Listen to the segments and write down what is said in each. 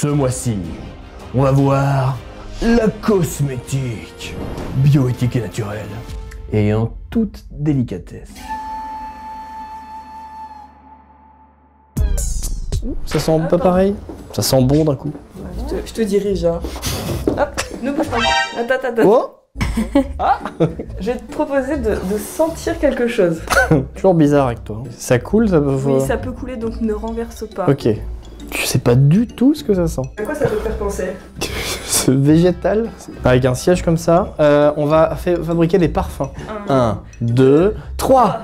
Ce mois-ci, on va voir la cosmétique bioéthique et naturelle et en toute délicatesse. Ça sent pas pareil? Ça sent bon d'un coup. Je te, je te dirige. Hein. Hop, ne bouge pas. Attends, attends, attends. Oh Je vais te proposer de, de sentir quelque chose. Toujours bizarre avec toi. Ça coule, ça peut... Oui, ça peut couler, donc ne renverse pas. Ok. Tu sais pas du tout ce que ça sent. À quoi ça peut te faire penser Ce végétal, avec un siège comme ça, euh, on va fa- fabriquer des parfums. Un. 1, 2, 3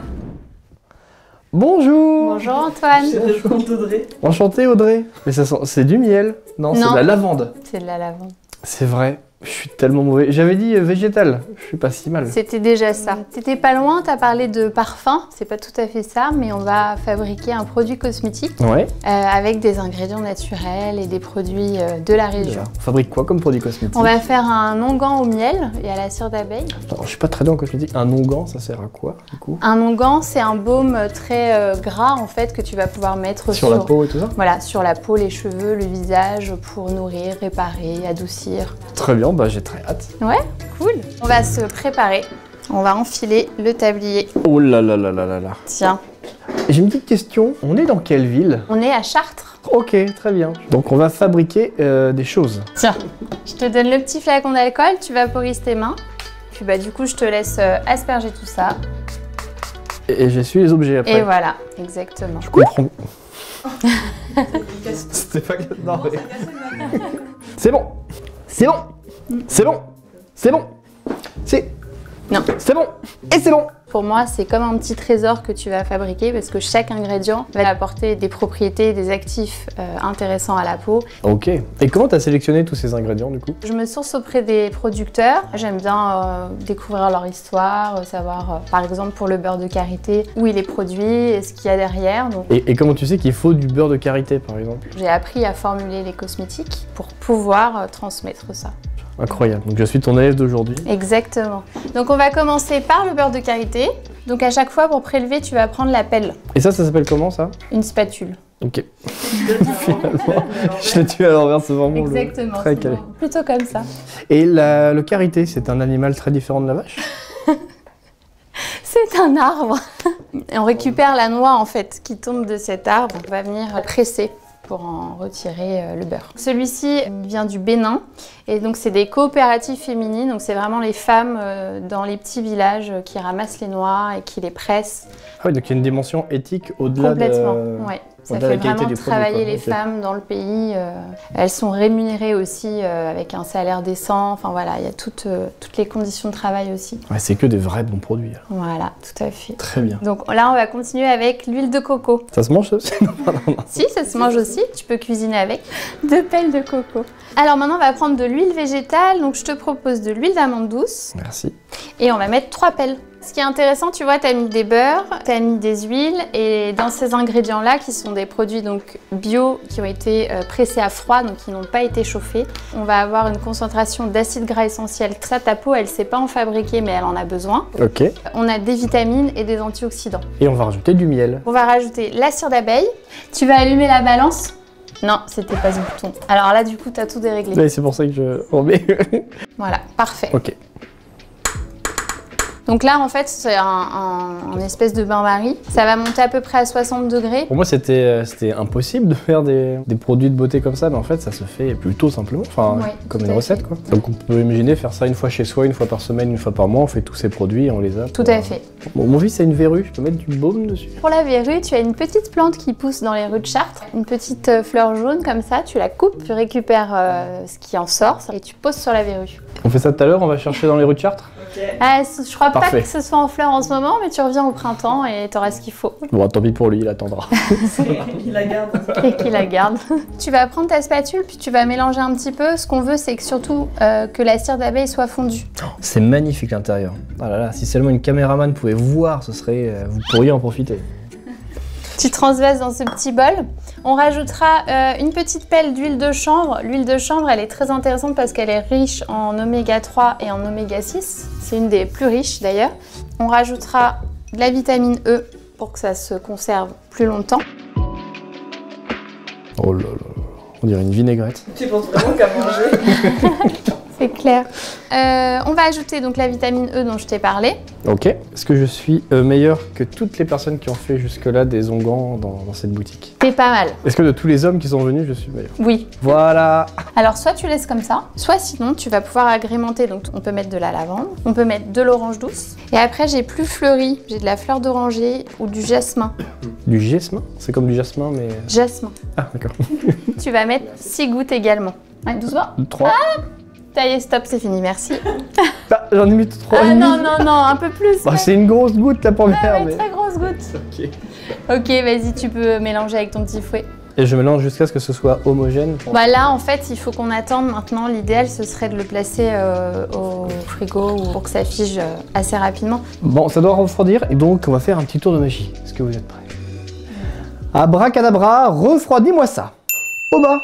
Bonjour Bonjour Antoine, Je Audrey. Enchanté Audrey Mais ça sent... c'est du miel Non, c'est Non. de la lavande. c'est de la lavande. C'est vrai, je suis tellement mauvais. J'avais dit euh, végétal, je suis pas si mal. C'était déjà ça. T'étais pas loin, t'as parlé de parfum, c'est pas tout à fait ça, mais on va fabriquer un produit cosmétique Ouais. euh, avec des ingrédients naturels et des produits euh, de la région. On fabrique quoi comme produit cosmétique? On va faire un onguent au miel et à la cire d'abeille. Je suis pas très doué en cosmétique. Un onguent, ça sert à quoi du coup? Un onguent, c'est un baume très euh, gras en fait que tu vas pouvoir mettre Sur la peau et tout ça? Voilà, sur la peau, les cheveux, le visage pour nourrir, réparer, adoucir. Très bien, bah j'ai très hâte. Ouais, cool. On va se préparer. On va enfiler le tablier. Oh là là là là là là. Tiens, J'ai une petite question. On est dans quelle ville? On est à Chartres. Ok, très bien. Donc on va fabriquer euh, des choses. Tiens, je te donne le petit flacon d'alcool, tu vaporises tes mains. Puis bah du coup, je te laisse euh, asperger tout ça. Et, et j'essuie les objets après. Et voilà, exactement. Je comprends. C'était pas non, mais- C'est bon. C'est bon. C'est bon. C'est bon. C'est. Non. C'est bon. Et c'est bon. Pour moi, c'est comme un petit trésor que tu vas fabriquer parce que chaque ingrédient va apporter des propriétés, des actifs euh, intéressants à la peau. Ok. Et comment t'as sélectionné tous ces ingrédients du coup? Je me source auprès des producteurs. J'aime bien euh, découvrir leur histoire, euh, savoir, euh, par exemple, pour le beurre de karité, où il est produit et ce qu'il y a derrière. Donc, et, et comment tu sais qu'il faut du beurre de karité par exemple? J'ai appris à formuler les cosmétiques pour pouvoir transmettre ça. Incroyable. Donc je suis ton élève d'aujourd'hui. Exactement. Donc, on va commencer par le beurre de karité. Donc, à chaque fois, pour prélever, tu vas prendre la pelle, Et ça, ça s'appelle comment ça? Une spatule. Ok. Finalement, je l'ai tué à l'envers, c'est vraiment le- Exactement. très calé. bon. Plutôt comme ça. Et la- le karité, c'est un animal très différent de la vache? C'est un arbre. Et on récupère la noix en fait qui tombe de cet arbre. On va venir presser pour en retirer euh, le beurre. Celui-ci vient du Bénin et donc c'est des coopératives féminines. Donc c'est vraiment les femmes euh, dans les petits villages euh, qui ramassent les noix et qui les pressent Ah oui, donc il y a une dimension éthique au-delà complètement. de... Ouais. Ça fait vraiment produits, travailler les femmes dans le pays. euh, elles sont rémunérées aussi euh, avec un salaire décent. Enfin voilà, il y a toutes, euh, toutes les conditions de travail aussi. Ouais, c'est que des vrais bons produits. alors. Voilà, tout à fait. Très bien. Donc là, on va continuer avec l'huile de coco. Ça se mange aussi Non, pardon, non. Si, ça se mange aussi. Tu peux cuisiner avec. Deux pelles de coco. Alors maintenant, on va prendre de l'huile végétale. Donc je te propose de l'huile d'amande douce. Merci. Et on va mettre trois pelles. Ce qui est intéressant, tu vois, tu as mis des beurres, tu as mis des huiles. Et dans ces ingrédients-là, qui sont des produits donc bio, qui ont été euh, pressés à froid, donc qui n'ont pas été chauffés, on va avoir une concentration d'acide gras essentiel. Ça, ta peau, elle ne sait pas en fabriquer, mais elle en a besoin. Ok. On a des vitamines et des antioxydants. Et on va rajouter du miel. On va rajouter la cire d'abeille. Tu vas allumer la balance Non, c'était pas ce bouton. Alors là, du coup, t'as tout déréglé. Ouais, c'est pour ça que je remets. Voilà, parfait. ok. Donc là, en fait, c'est un, un- un espèce de bain-marie. Ça va monter à peu près à 60 degrés. Pour moi, c'était euh, impossible de faire des, des produits de beauté comme ça, mais en fait, ça se fait plutôt simplement. Enfin, comme une recette, quoi. Donc, on peut imaginer faire ça une fois chez soi, une fois par semaine, une fois par mois. On fait tous ces produits et on les a. Tout à euh, fait. Bon, mon fils a une verrue. Je peux mettre du baume dessus. Pour la verrue, tu as une petite plante qui pousse dans les rues de Chartres. Une petite euh, fleur jaune comme ça. Tu la coupes, tu récupères euh, ce qui en sort et tu poses sur la verrue. On fait ça tout à l'heure. On va chercher dans les rues de Chartres? Ah, c- je crois Parfait. pas que ce soit en fleurs en ce moment, mais tu reviens au printemps et tu auras ce qu'il faut. Bon, tant pis pour lui, il attendra. Il la garde. et qui la garde. tu vas prendre ta spatule, puis tu vas mélanger un petit peu. Ce qu'on veut, c'est que surtout euh, que la cire d'abeille soit fondue. C'est magnifique l'intérieur. Ah là là, si seulement une caméraman pouvait voir, ce serait, euh, vous pourriez en profiter. Tu transvases dans ce petit bol. On rajoutera euh, une petite pelle d'huile de chanvre. L'huile de chanvre, elle est très intéressante parce qu'elle est riche en oméga 3 et en oméga 6. C'est une des plus riches d'ailleurs. On rajoutera de la vitamine E pour que ça se conserve plus longtemps. Oh là là là. On dirait une vinaigrette. Tu penses vraiment qu'à manger? C'est clair. Euh, on va ajouter donc la vitamine E dont je t'ai parlé. Ok. Est-ce que je suis euh, meilleur que toutes les personnes qui ont fait jusque-là des onguents dans, dans cette boutique? C'est pas mal. Est-ce que de tous les hommes qui sont venus, je suis meilleur? Oui. Voilà. Alors soit tu laisses comme ça, soit sinon tu vas pouvoir agrémenter. Donc on peut mettre de la lavande, on peut mettre de l'orange douce. Et après j'ai plus fleuri, j'ai de la fleur d'oranger ou du jasmin. Du jasmin? C'est comme du jasmin, mais. Jasmin. Ah, d'accord. Tu vas mettre 6 gouttes également. Ouais, doucement. 3. Ça y est, stop, c'est fini, merci. Ah, J'en ai mis 3 Ah non, non, non, un peu plus. Bah, c'est une grosse goutte la première, Ah ouais, mais. très grosse goutte. Ok. Ok, vas-y, tu peux mélanger avec ton petit fouet. Et je mélange jusqu'à ce que ce soit homogène. Bah là, en fait, il faut qu'on attende maintenant. L'idéal, ce serait de le placer euh, au frigo ou pour que ça fige euh, assez rapidement. Bon, ça doit refroidir et donc on va faire un petit tour de magie. Est-ce que vous êtes prêts? Abracadabra, refroidis-moi ça. Oh bah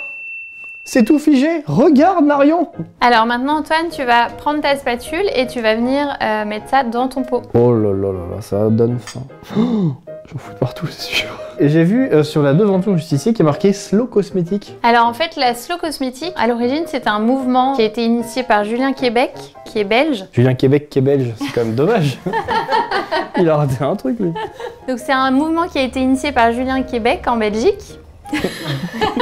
C'est tout figé Regarde Marion Alors maintenant, Antoine, tu vas prendre ta spatule et tu vas venir euh, mettre ça dans ton pot. Oh là là là là, ça donne faim. Oh, J'en fous de partout, c'est sûr. Et j'ai vu euh, sur la devanture juste ici qui est marqué Slow Cosmétique. Alors en fait, la slow cosmétique, à l'origine, c'est un mouvement qui a été initié par Julien Québec, qui est belge. Julien Québec qui est belge, c'est quand même dommage. Il a raté un truc lui. Donc c'est un mouvement qui a été initié par Julien Québec en Belgique.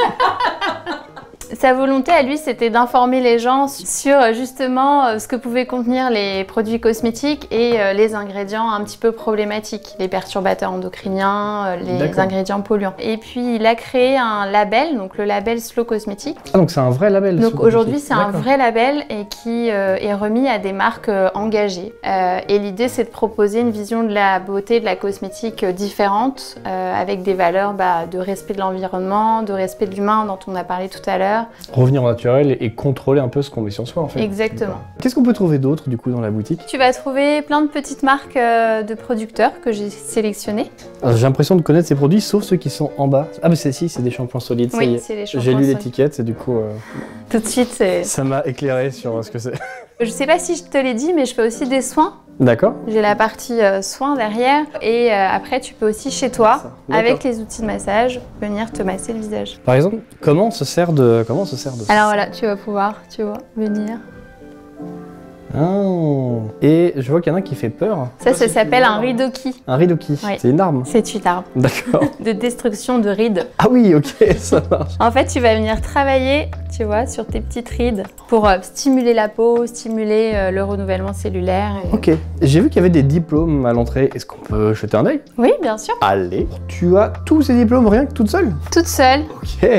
Sa volonté à lui, c'était d'informer les gens sur euh, justement euh, ce que pouvaient contenir les produits cosmétiques et euh, les ingrédients un petit peu problématiques, les perturbateurs endocriniens, les ingrédients polluants. Et puis il a créé un label, donc le label Slow Cosmétique. Ah donc c'est un vrai label. Donc aujourd'hui, c'est un vrai label et qui est remis à des marques engagées. Et l'idée, c'est de proposer une vision de la beauté, de la cosmétique différente, avec des valeurs bah, de respect de l'environnement, de respect de l'humain dont on a parlé tout à l'heure. Revenir au naturel et contrôler un peu ce qu'on met sur soi en fait. Exactement. Qu'est-ce qu'on peut trouver d'autre du coup dans la boutique? Tu vas trouver plein de petites marques euh, de producteurs que j'ai sélectionnées. J'ai l'impression de connaître ces produits sauf ceux qui sont en bas. Ah mais c'est si, c'est des shampoings solides, Oui, est. c'est shampoings J'ai lu l'étiquette et du coup euh, Tout de suite, c'est... ça m'a éclairé sur ce que c'est. Je sais pas si je te l'ai dit, mais je fais aussi des soins. D'accord J'ai la partie euh, soins derrière. Et euh, après, tu peux aussi chez toi, avec les outils de massage, venir te masser le visage. Par exemple, comment on se sert de comment on se sert de ça Alors voilà, tu vas pouvoir, tu vois, venir. Ah. Et je vois qu'il y en a un qui fait peur. Ça, ça s'appelle un ridoki. Un ridoki. C'est une arme. C'est une arme D'accord. de destruction de rides. Ah oui, ok, ça marche. En fait, tu vas venir travailler, tu vois, sur tes petites rides pour euh, stimuler la peau, stimuler euh, le renouvellement cellulaire. et- Ok. J'ai vu qu'il y avait des diplômes à l'entrée. Est-ce qu'on peut jeter un œil? Oui, bien sûr. Allez. Tu as tous ces diplômes rien que toute seule? Toute seule. Ok.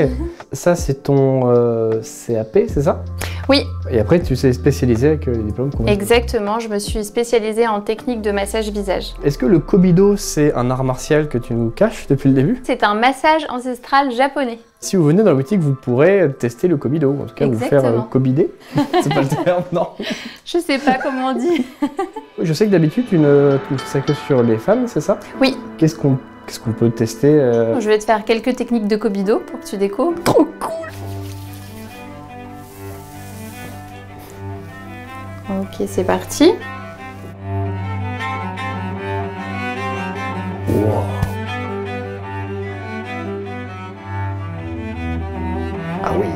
Ça, c'est ton euh, CAP, c'est ça? Oui, Et après, tu sais spécialiser avec euh, les diplômes qu'on a. exactement. Je me suis spécialisée en technique de massage visage. Est-ce que le Kobido, c'est un art martial que tu nous caches depuis le début? C'est un massage ancestral japonais. Si vous venez dans la boutique, vous pourrez tester le Kobido, en tout cas vous faire euh, kobider. c'est pas le terme, non Je sais pas comment on dit. Je sais que d'habitude, tu ne, fais ça que sur les femmes, c'est ça? Oui. Qu'est-ce qu'on qu'est-ce qu'on peut tester euh, Je vais te faire quelques techniques de Kobido pour que tu découvres. Trop cool Ok, c'est parti. Ah oui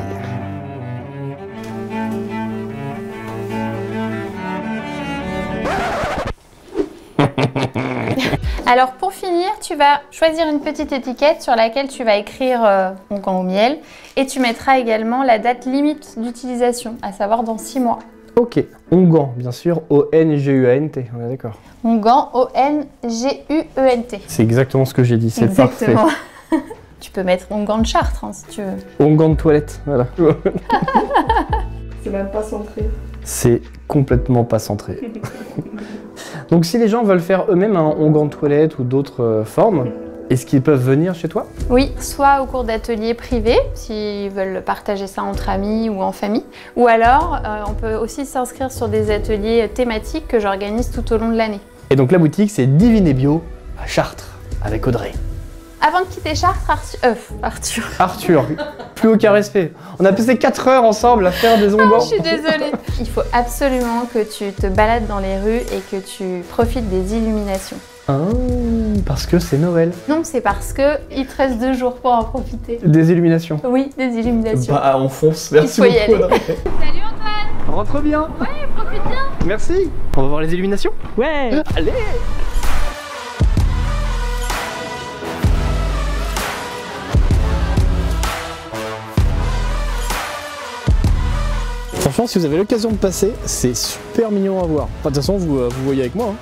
Alors pour finir, tu vas choisir une petite étiquette sur laquelle tu vas écrire euh, onguent au miel et tu mettras également la date limite d'utilisation, à savoir dans 6 mois. Ok, Onguent, bien sûr, O-N-G-U-A-N-T, on est d'accord. Onguent, O-N-G-U-E-N-T. C'est exactement ce que j'ai dit, c'est parfait. Exactement. tu peux mettre onguent de Chartres hein, si tu veux. Onguent de toilette, voilà. C'est même pas centré. C'est complètement pas centré. Donc si les gens veulent faire eux-mêmes un onguent de toilette ou d'autres euh, formes, est-ce qu'ils peuvent venir chez toi? Oui, soit au cours d'ateliers privés, s'ils veulent partager ça entre amis ou en famille, ou alors euh, on peut aussi s'inscrire sur des ateliers thématiques que j'organise tout au long de l'année. Et donc la boutique, c'est Divine et Bio à Chartres, avec Audrey. Avant de quitter Chartres, Arthur, euh, Arthur. Arthur, plus aucun respect. On a passé 4 heures ensemble à faire des onguents. Je suis désolée. Il faut absolument que tu te balades dans les rues et que tu profites des illuminations. Ah. Parce que c'est Noël. Non, c'est parce que il te reste deux jours pour en profiter. Des illuminations. Oui, des illuminations. Bah, on fonce. Merci beaucoup. Salut Antoine Rentre bien. Ouais, profite bien Merci. On va voir les illuminations Ouais Allez Franchement, si vous avez l'occasion de passer, c'est super mignon à voir. Enfin, de toute façon, vous, euh, vous voyez avec moi. hein.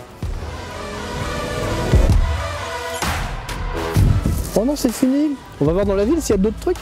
Oh non, c'est fini. On va voir dans la ville s'il y a d'autres trucs.